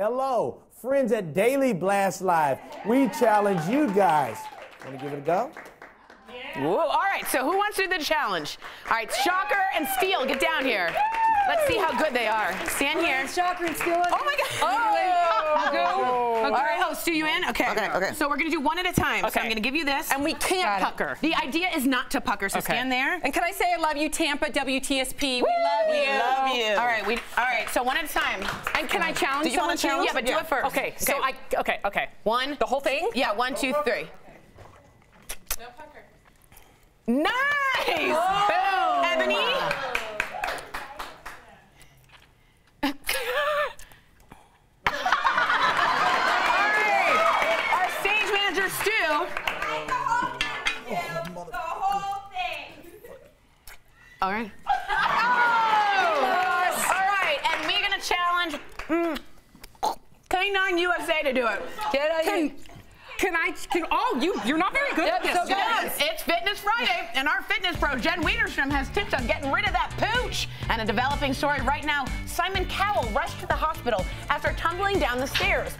Hello, friends at Daily Blast Live. We challenge you guys. Want to give it a go? Whoa, all right, so who wants to do the challenge? All right, Schacher and Steele, get down here. Let's see how good they are. Stand here. Schacher and Steele. Oh my God. Oh. All right, oh, Stu, you in? Okay. Okay, okay. So we're gonna do one at a time. So Okay. I'm gonna give you this. And we can't pucker. The idea is not to pucker, so Okay. stand there. And can I say I love you, Tampa, WTSP? We love you. Love you. All right, we. All right, so one at a time. And can I challenge Do you wanna someone? challenge? Yeah, but do it first. Okay, so I, okay, okay. One. The whole thing? Yeah, one, two, three. Nice! Boom. Ebony. All right. Our stage manager, Stu. The whole thing. All right. Oh! All right, and we're gonna challenge mm, K9 USA to do it. Can, can I, can, oh, you, you're not very good at this. So guys, it's Fitness Friday, and our fitness pro Jen Widerstrom has tips on getting rid of that pooch. And a developing story right now: Simon Cowell rushed to the hospital after tumbling down the stairs.